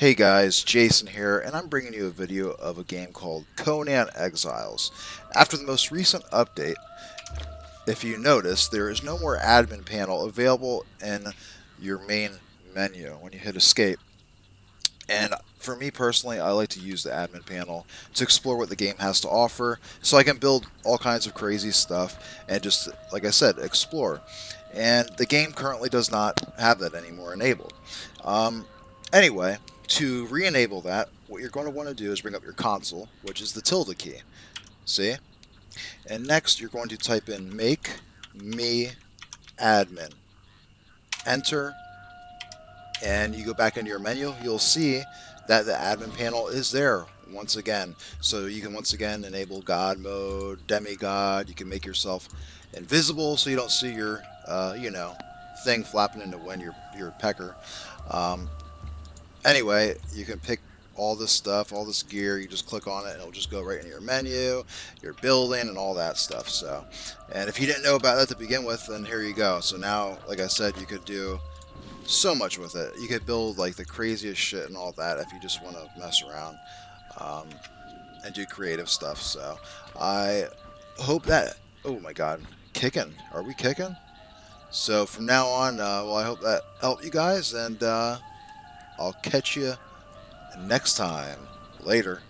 Hey guys, Jason here, and I'm bringing you a video of a game called Conan Exiles. After the most recent update, if you notice, there is no more admin panel available in your main menu when you hit escape. And for me personally, I like to use the admin panel to explore what the game has to offer so I can build all kinds of crazy stuff and just, like I said, explore. And the game currently does not have that anymore enabled. Um, anyway, to re-enable that, what you're going to want to do is bring up your console, which is the tilde key. See? And next, you're going to type in make me admin. Enter and you go back into your menu, you'll see that the admin panel is there once again. So you can once again enable God mode, demigod. You can make yourself invisible so you don't see your, uh, you know, thing flapping in the wind, your, your pecker. Um, anyway, you can pick all this stuff, all this gear, you just click on it and it'll just go right into your menu, your building and all that stuff. So, and if you didn't know about that to begin with, then here you go. So now, like I said, you could do so much with it. You could build like the craziest shit and all that if you just want to mess around um, and do creative stuff. So I hope that. Oh my God, kicking? Are we kicking? So from now on, uh, well, I hope that helped you guys, and uh, I'll catch you next time. Later.